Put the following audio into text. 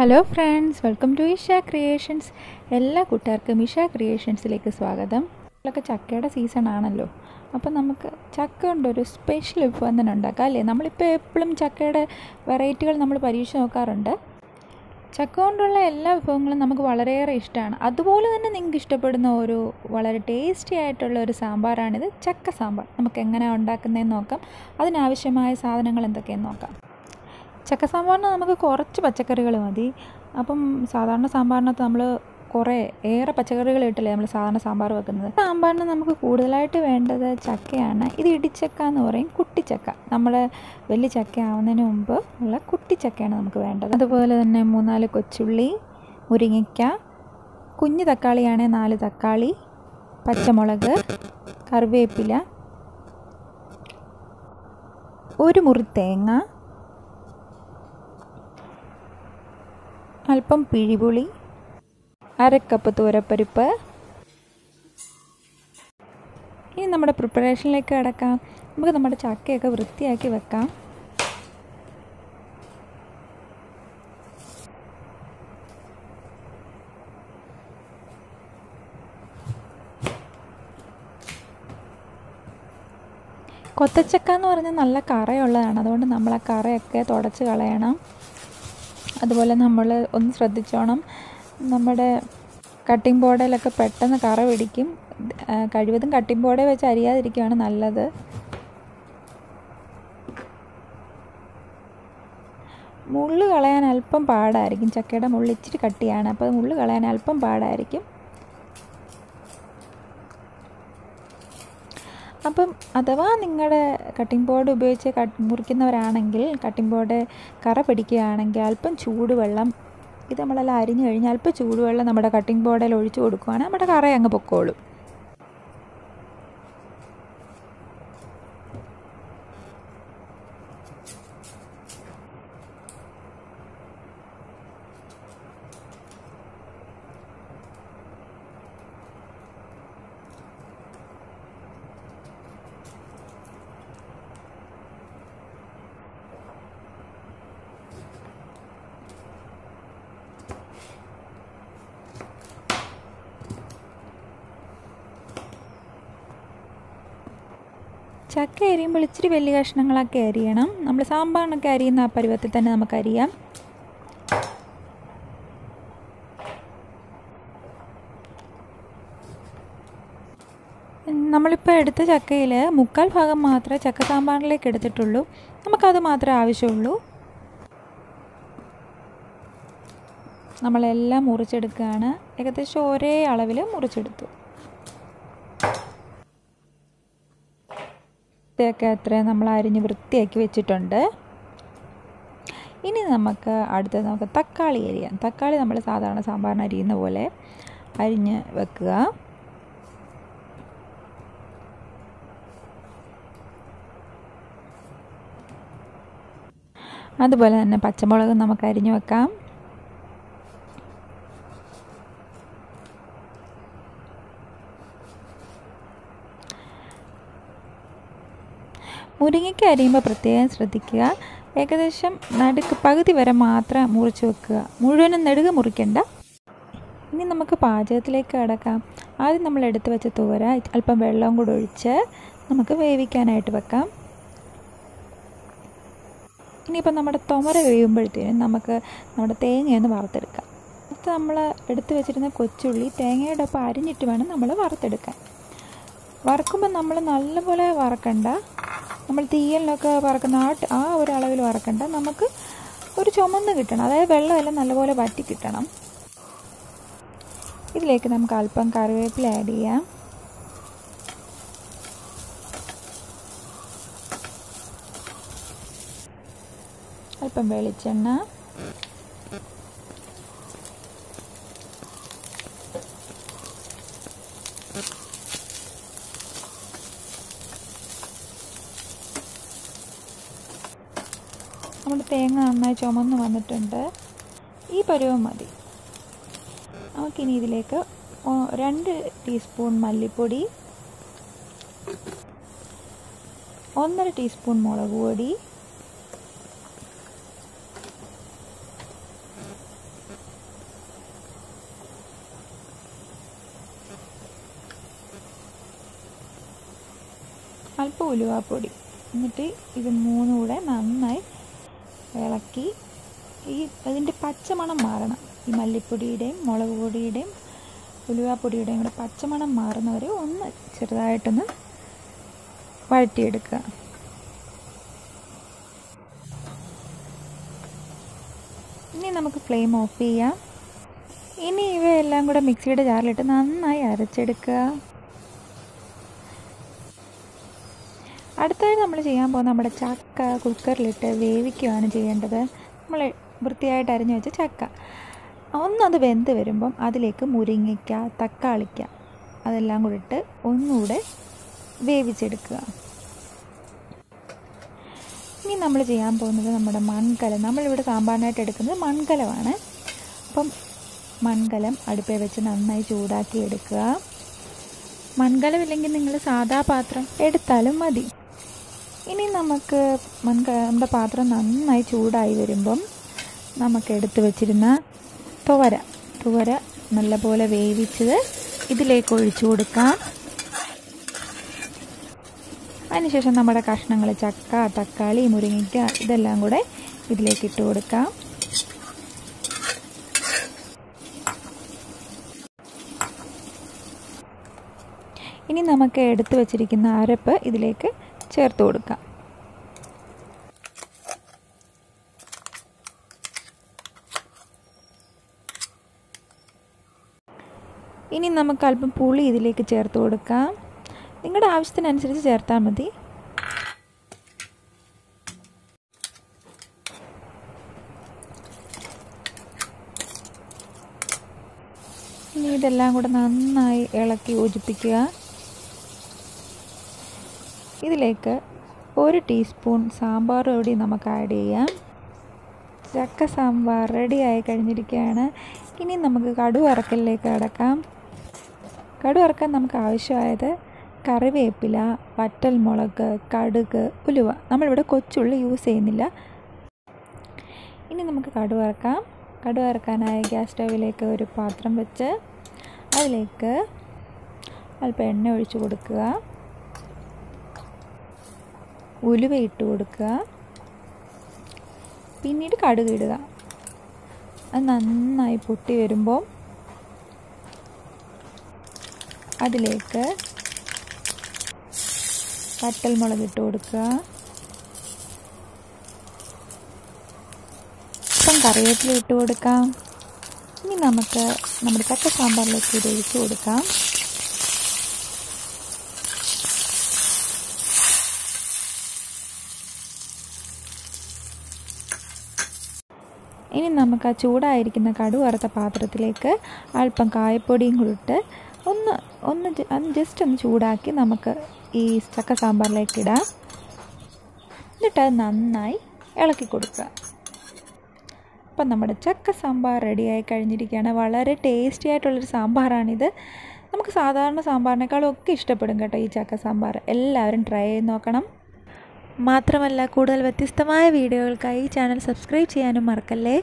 Hello friends welcome to Isha creations എല്ലാ കൂട്ടുകാർക്കും ഇഷ ക്രിയേഷൻസിലേക്ക് സ്വാഗതം. ഇതൊക്കെ ചക്കയുടെ സീസൺ ആണല്ലോ. അപ്പം നമുക്ക് ചക്ക കൊണ്ടൊരു സ്പെഷ്യൽ വിഭവം ഉണ്ടാക്കാം അല്ലേ? നമ്മളിപ്പോൾ എപ്പോഴും ചക്കയുടെ വെറൈറ്റികൾ നമ്മൾ പരീക്ഷ നോക്കാറുണ്ട്. ചക്ക കൊണ്ടുള്ള എല്ലാ വിഭവങ്ങളും നമുക്ക് വളരെയേറെ ഇഷ്ടമാണ്. അതുപോലെ തന്നെ നിങ്ങൾക്ക് ഇഷ്ടപ്പെടുന്ന ഒരു വളരെ ടേസ്റ്റി ആയിട്ടുള്ള ഒരു സാമ്പാറാണിത് ചക്ക സാമ്പാർ. നമുക്ക് എങ്ങനെയാണ് ഉണ്ടാക്കുന്നതെന്ന് നോക്കാം. അതിനാവശ്യമായ സാധനങ്ങൾ എന്തൊക്കെയെന്ന് നോക്കാം. ചക്ക സാമ്പാറിന് നമുക്ക് കുറച്ച് പച്ചക്കറികൾ മതി. അപ്പം സാധാരണ സാമ്പാറിനകത്ത് നമ്മൾ കുറേ ഏറെ പച്ചക്കറികൾ ഇട്ടല്ലേ നമ്മൾ സാധാരണ സാമ്പാർ വെക്കുന്നത്? സാമ്പാറിന് നമുക്ക് കൂടുതലായിട്ട് വേണ്ടത് ചക്കയാണ്. ഇത് ഇടിച്ചക്ക എന്ന് പറയും കുട്ടിച്ചക്ക. നമ്മൾ വലിയ ചക്ക ആവുന്നതിന് മുമ്പ് ഉള്ള കുട്ടിച്ചക്കയാണ് നമുക്ക് വേണ്ടത്. അതുപോലെ തന്നെ മൂന്നാൽ കൊച്ചുള്ളി മുരിങ്ങയ്ക്ക കുഞ്ഞു തക്കാളിയാണെങ്കിൽ നാല് തക്കാളി പച്ചമുളക് കറിവേപ്പില ഒരു മുറി തേങ്ങ അല്പം പിഴിപുളി അരക്കപ്പ് തൂരപ്പരിപ്പ്. ഇനി നമ്മുടെ പ്രിപ്പറേഷനിലേക്ക് കിടക്കാം. നമുക്ക് നമ്മുടെ ചക്കയൊക്കെ വൃത്തിയാക്കി വെക്കാം. കൊത്തച്ചക്ക എന്ന് പറഞ്ഞാൽ നല്ല കറയുള്ളതാണ്. അതുകൊണ്ട് നമ്മൾ ആ കറയൊക്കെ തുടച്ച് കളയണം. അതുപോലെ നമ്മൾ ഒന്ന് ശ്രദ്ധിച്ചോണം. നമ്മുടെ കട്ടിംഗ് ബോർഡിലൊക്കെ പെട്ടെന്ന് കറ പിടിക്കും. കഴിവതും കട്ടിംഗ് ബോർഡേ വെച്ച് അരിയാതിരിക്കുകയാണ് നല്ലത്. മുള്ളു കളയാൻ അല്പം പാടായിരിക്കും. ചക്കയുടെ മുള്ള് ഇച്ചിരി കട്ടിയാണ്. അപ്പോൾ മുള്ളു കളയാൻ അല്പം പാടായിരിക്കും. അപ്പം അഥവാ നിങ്ങളുടെ കട്ടിംഗ് ബോർഡ് ഉപയോഗിച്ച് കട്ട് മുറിക്കുന്നവരാണെങ്കിൽ കട്ടിംഗ് ബോർഡ് കറ പിടിക്കുകയാണെങ്കിൽ അല്പം ചൂടുവെള്ളം ഇത് നമ്മളെല്ലാം അരിഞ്ഞു കഴിഞ്ഞാൽ അല്പം ചൂടുവെള്ളം നമ്മുടെ കട്ടിംഗ് ബോർഡിൽ ഒഴിച്ചു കൊടുക്കുകയാണെങ്കിൽ നമ്മുടെ കറ അങ്ങ് പൊക്കോളും. ചക്ക അരിയുമ്പോൾ ഇച്ചിരി വലിയ കഷ്ണങ്ങളൊക്കെ അരിയണം നമ്മൾ സാമ്പാറിനൊക്കെ അരിയുന്ന ആ പരുവത്തിൽ തന്നെ നമുക്ക് അരിയാം. നമ്മളിപ്പോൾ എടുത്ത ചക്കയിൽ മുക്കാൽ ഭാഗം മാത്രമേ ചക്ക സാമ്പാറിലേക്ക് എടുത്തിട്ടുള്ളൂ. നമുക്കത് മാത്രമേ ആവശ്യമുള്ളൂ. നമ്മളെല്ലാം മുറിച്ചെടുക്കുകയാണ്. ഏകദേശം ഒരേ അളവിൽ മുറിച്ചെടുത്തു. ഇതൊക്കെ അത്രയും നമ്മൾ അരിഞ്ഞ് വൃത്തിയാക്കി വെച്ചിട്ടുണ്ട്. ഇനി നമുക്ക് അടുത്തത് നമുക്ക് തക്കാളി അരിയാം തക്കാളി നമ്മൾ സാധാരണ സാമ്പാറിന് അരിയുന്ന പോലെ അരിഞ്ഞ് വെക്കുക. അതുപോലെ തന്നെ പച്ചമുളകും നമുക്ക് അരിഞ്ഞ് വെക്കാം. മുരിങ്ങയ്ക്ക് അരിയുമ്പോൾ പ്രത്യേകം ശ്രദ്ധിക്കുക. ഏകദേശം നടുക്ക് പകുതി വരെ മാത്രം മുറിച്ച് വെക്കുക. മുഴുവനും നെടുക് മുറിക്കണ്ട. ഇനി നമുക്ക് പാചകത്തിലേക്ക് കിടക്കാം. ആദ്യം നമ്മൾ എടുത്ത് വെച്ച തോര അല്പം വെള്ളവും കൂടെ ഒഴിച്ച് നമുക്ക് വേവിക്കാനായിട്ട് വെക്കാം. ഇനിയിപ്പോൾ നമ്മുടെ തുമര വേവുമ്പോഴത്തേനും നമുക്ക് നമ്മുടെ തേങ്ങയൊന്ന് വറുത്തെടുക്കാം. അത് നമ്മൾ എടുത്ത് വെച്ചിരുന്ന കൊച്ചുള്ളി തേങ്ങയുടെ ഒപ്പം അരിഞ്ഞിട്ട് വേണം നമ്മൾ വറുത്തെടുക്കാൻ. വറുക്കുമ്പോൾ നമ്മൾ നല്ലപോലെ വറക്കണ്ട. നമ്മൾ തീയലിനൊക്കെ വറക്കുന്ന ആ ആ ഒരു അളവിൽ വറക്കണ്ട. നമുക്ക് ഒരു ചുമന്ന് കിട്ടണം. അതായത് വെള്ളമെല്ലാം നല്ലപോലെ വറ്റി കിട്ടണം. ഇതിലേക്ക് നമുക്ക് അല്പം കറിവേപ്പില ആഡ് ചെയ്യാം. അല്പം വെളിച്ചെണ്ണ. നമ്മുടെ തേങ്ങ നന്നായി ചുമന്ന് വന്നിട്ടുണ്ട്. ഈ പരുവം മതി. നമുക്കിനി ഇതിലേക്ക് രണ്ട് ടീസ്പൂൺ മല്ലിപ്പൊടി ഒന്നര ടീസ്പൂൺ മുളക് പൊടി അല്പം ഉലുവാപ്പൊടി. എന്നിട്ട് ഇത് മൂന്നും കൂടെ നന്നായി ഇളക്കി ഈ അതിന്റെ പച്ചമണം മാറണം. ഈ മല്ലിപ്പൊടിയുടെയും മുളക് പൊടിയുടെയും ഉലുവാപ്പൊടിയുടെയും കൂടെ പച്ചമണം മാറുന്നവരെ ഒന്ന് ചെറുതായിട്ടൊന്ന് വഴറ്റിയെടുക്കുക. ഇനി നമുക്ക് ഫ്ലെയിം ഓഫ് ചെയ്യാം. ഇനി ഇവയെല്ലാം കൂടെ മിക്സിയുടെ ജാറിലിട്ട് നന്നായി അരച്ചെടുക്കുക. അടുത്തായി നമ്മൾ ചെയ്യാൻ പോകുന്ന നമ്മുടെ ചക്ക കുക്കറിലിട്ട് വേവിക്കുകയാണ് ചെയ്യേണ്ടത്. നമ്മൾ വൃത്തിയായിട്ട് അരിഞ്ഞു വെച്ച ചക്ക. ഒന്നത് വെന്ത് വരുമ്പം അതിലേക്ക് മുരിങ്ങയ്ക്ക തക്കാളിക്ക അതെല്ലാം കൂടി ഇട്ട് ഒന്നുകൂടെ വേവിച്ചെടുക്കുക. ഇനി നമ്മൾ ചെയ്യാൻ പോകുന്നത് നമ്മുടെ മൺകലം. നമ്മളിവിടെ സാമ്പാറിനായിട്ട് എടുക്കുന്നത് മൺകലമാണ്. അപ്പം മൺകലം അടുപ്പേ വെച്ച് നന്നായി ചൂടാക്കി എടുക്കുക. മൺകലം ഇല്ലെങ്കിൽ നിങ്ങൾ സാധാ പാത്രം എടുത്താലും മതി. ഇനി നമുക്ക് മൺക നമ്മുടെ പാത്രം നന്നായി ചൂടായി വരുമ്പം നമുക്ക് എടുത്ത് വെച്ചിരുന്ന തുവര തുവര നല്ലപോലെ വേവിച്ചത് ഇതിലേക്ക് ഒഴിച്ചു കൊടുക്കാം. അതിനുശേഷം നമ്മുടെ കഷ്ണങ്ങൾ ചക്ക തക്കാളി മുരിങ്ങയ്ക്ക ഇതെല്ലാം കൂടെ ഇതിലേക്ക് ഇട്ട് കൊടുക്കാം. ഇനി നമുക്ക് എടുത്തു വച്ചിരിക്കുന്ന അരപ്പ് ഇതിലേക്ക് ചേർത്ത് കൊടുക്കാം. ഇനി നമുക്ക് അല്പം പുളി ഇതിലേക്ക് ചേർത്ത് കൊടുക്കാം. നിങ്ങളുടെ ആവശ്യത്തിനനുസരിച്ച് ചേർത്താൽ മതി. ഇനി ഇതെല്ലാം കൂടെ നന്നായി ഇളക്കി യോജിപ്പിക്കുക. ഇതിലേക്ക് ഒരു ടീസ്പൂൺ സാമ്പാർ പൊടി നമുക്ക് ആഡ് ചെയ്യാം. ചക്ക സാമ്പാർ റെഡി ആയി കഴിഞ്ഞിരിക്കുകയാണ്. ഇനി നമുക്ക് കടു വറക്കലിലേക്ക് കടക്കാം. കടു വറക്കാൻ നമുക്ക് ആവശ്യമായത് കറിവേപ്പില വറ്റൽമുളക് കടുക് ഉലുവ. നമ്മളിവിടെ കൊച്ചുള്ളി യൂസ് ചെയ്യുന്നില്ല. ഇനി നമുക്ക് കടു വറക്കാം. കടു വറക്കാനായി ഗ്യാസ് സ്റ്റൗവിലേക്ക് ഒരു പാത്രം വെച്ച് അതിലേക്ക് അല്പം എണ്ണ ഒഴിച്ചു കൊടുക്കുക. ഉലുവ ഇട്ട് കൊടുക്കുക. പിന്നീട് കടുക് ഇടുക. അത് നന്നായി പൊട്ടി വരുമ്പോൾ അതിലേക്ക് വറ്റൽമുളക് ഇട്ട് കൊടുക്കുക. ഇപ്പം കറിവേപ്പില ഇട്ട് കൊടുക്കാം. ഇനി നമുക്ക് നമ്മുടെ ചക്ക സാമ്പാറിലേക്ക് ഇത് ഒഴിച്ച് കൊടുക്കാം. ഇനി നമുക്ക് ആ ചൂടായിരിക്കുന്ന കടു വറുത്ത പാത്രത്തിലേക്ക് അല്പം കായപ്പൊടിയും കൂടിട്ട് ഒന്ന് ഒന്ന് ഒന്ന് ജസ്റ്റ് ഒന്ന് ചൂടാക്കി നമുക്ക് ഈ ചക്ക സാമ്പാറിലേക്ക് ഇടാം. എന്നിട്ട് അത് നന്നായി ഇളക്കി കൊടുക്കുക. അപ്പം നമ്മുടെ ചക്ക സാമ്പാർ റെഡിയായി കഴിഞ്ഞിരിക്കുകയാണ്. വളരെ ടേസ്റ്റി ആയിട്ടുള്ളൊരു സാമ്പാറാണിത്. നമുക്ക് സാധാരണ സാമ്പാറിനേക്കാളും ഒക്കെ ഇഷ്ടപ്പെടും കേട്ടോ ഈ ചക്ക സാമ്പാർ. എല്ലാവരും ട്രൈ ചെയ്ത് നോക്കണം. മാത്രമല്ല കൂടുതൽ വ്യത്യസ്തമായ വീഡിയോകൾക്കായി ചാനൽ സബ്സ്ക്രൈബ് ചെയ്യാനും മറക്കല്ലേ?